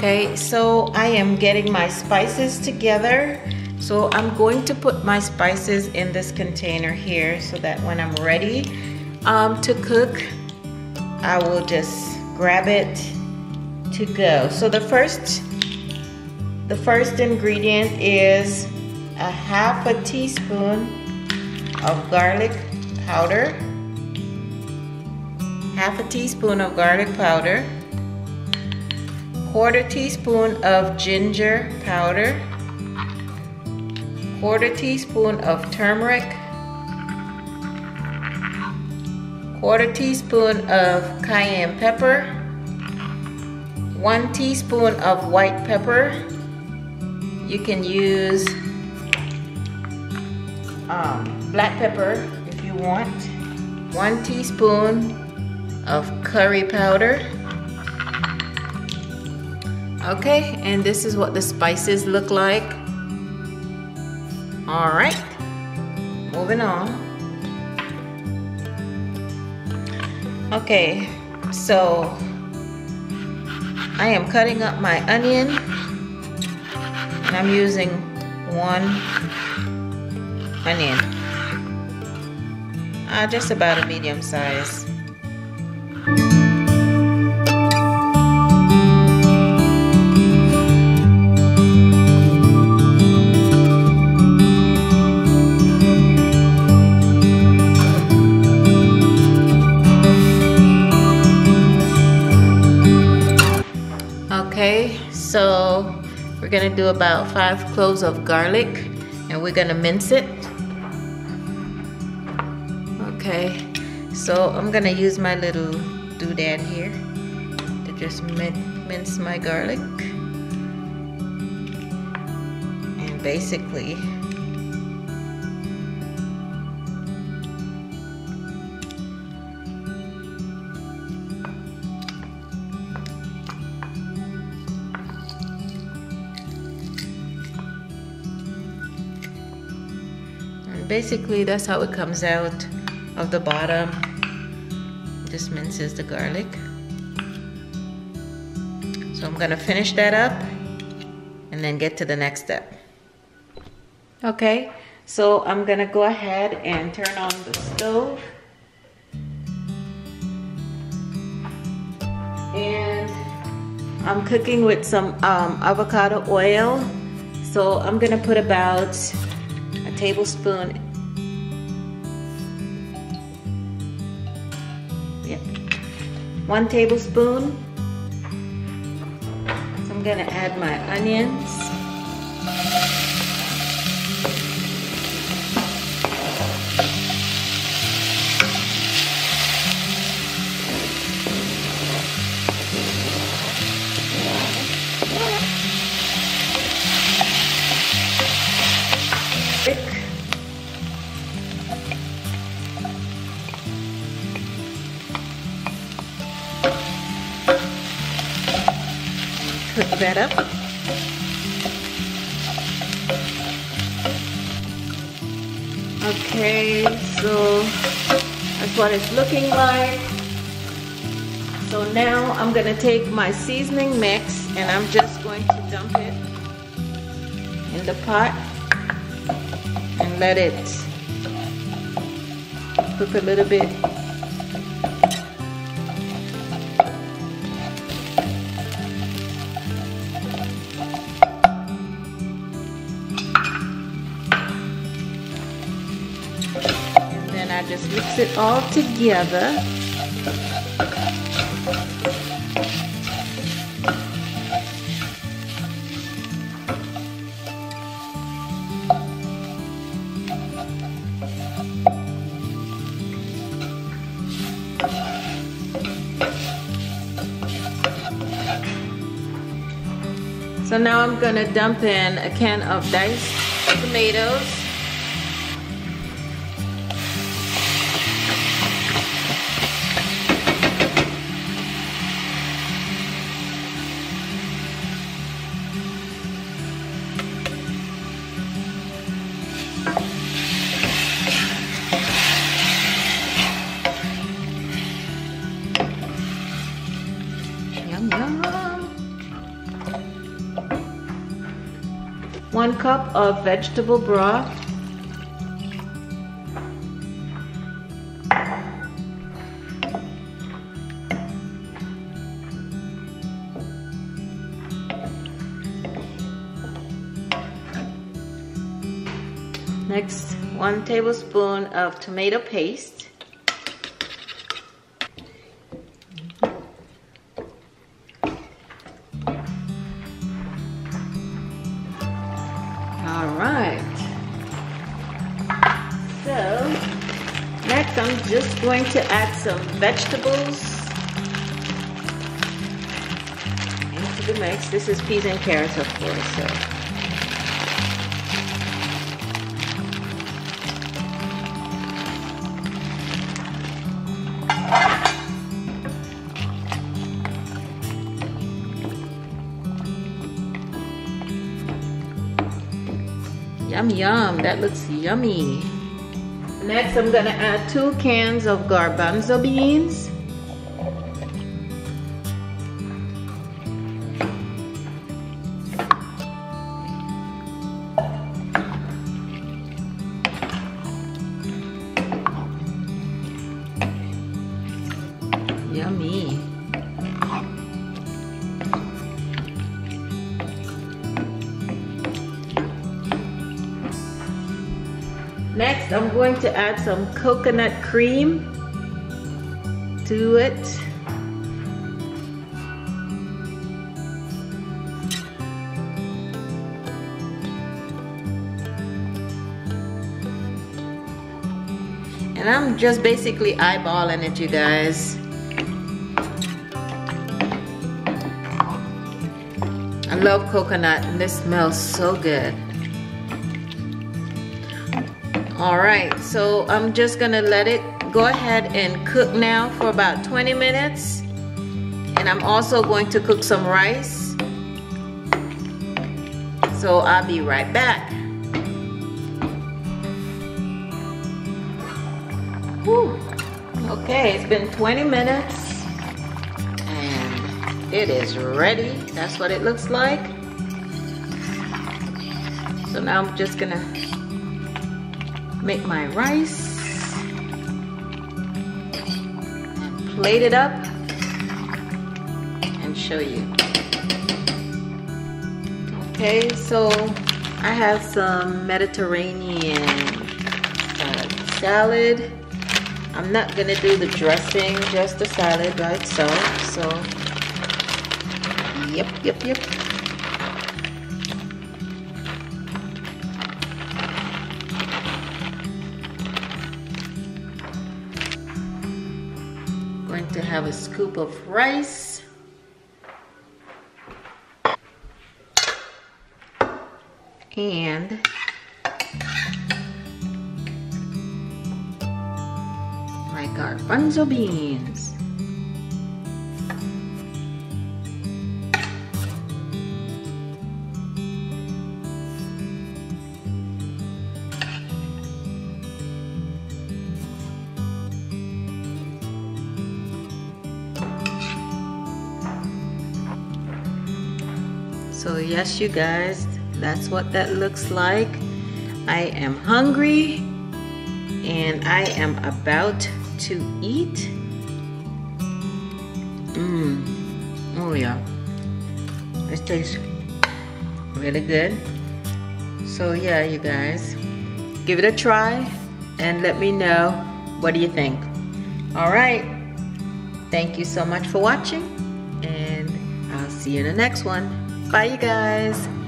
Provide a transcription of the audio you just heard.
Okay, so I am getting my spices together. So I'm going to put my spices in this container here so that when I'm ready um, to cook, I will just grab it to go. So the first, the first ingredient is a half a teaspoon of garlic powder, half a teaspoon of garlic powder, quarter teaspoon of ginger powder, quarter teaspoon of turmeric, quarter teaspoon of cayenne pepper, one teaspoon of white pepper. You can use um, black pepper if you want. One teaspoon of curry powder. Okay, and this is what the spices look like. All right, moving on. Okay, so I am cutting up my onion and I'm using one onion. Uh, just about a medium size. So we're gonna do about five cloves of garlic and we're gonna mince it. Okay, so I'm gonna use my little doodad here to just min mince my garlic. And basically, basically that's how it comes out of the bottom. Just minces the garlic. So I'm gonna finish that up and then get to the next step. Okay so I'm gonna go ahead and turn on the stove. And I'm cooking with some um, avocado oil. So I'm gonna put about tablespoon. Yep. One tablespoon. So I'm gonna add my onions that up. Okay, so that's what it's looking like. So now I'm gonna take my seasoning mix and I'm just going to dump it in the pot and let it cook a little bit Mix it all together. So now I'm gonna dump in a can of diced tomatoes. One cup of vegetable broth. Next, one tablespoon of tomato paste. Just going to add some vegetables into the mix. This is peas and carrots, of course. So. Yum, yum. That looks yummy. Next, I'm gonna add two cans of garbanzo beans. Yummy. I'm going to add some coconut cream to it. And I'm just basically eyeballing it, you guys. I love coconut and this smells so good. All right, so I'm just gonna let it go ahead and cook now for about 20 minutes. And I'm also going to cook some rice. So I'll be right back. Whew. Okay, it's been 20 minutes and it is ready. That's what it looks like. So now I'm just gonna make my rice and plate it up and show you. Okay, so I have some Mediterranean uh, salad. I'm not gonna do the dressing, just the salad by itself. So, yep, yep, yep. Have a scoop of rice. And my garbanzo beans. So yes, you guys, that's what that looks like. I am hungry and I am about to eat. Mmm. Oh yeah. This tastes really good. So yeah, you guys, give it a try and let me know what do you think. All right. Thank you so much for watching and I'll see you in the next one. Bye, you guys.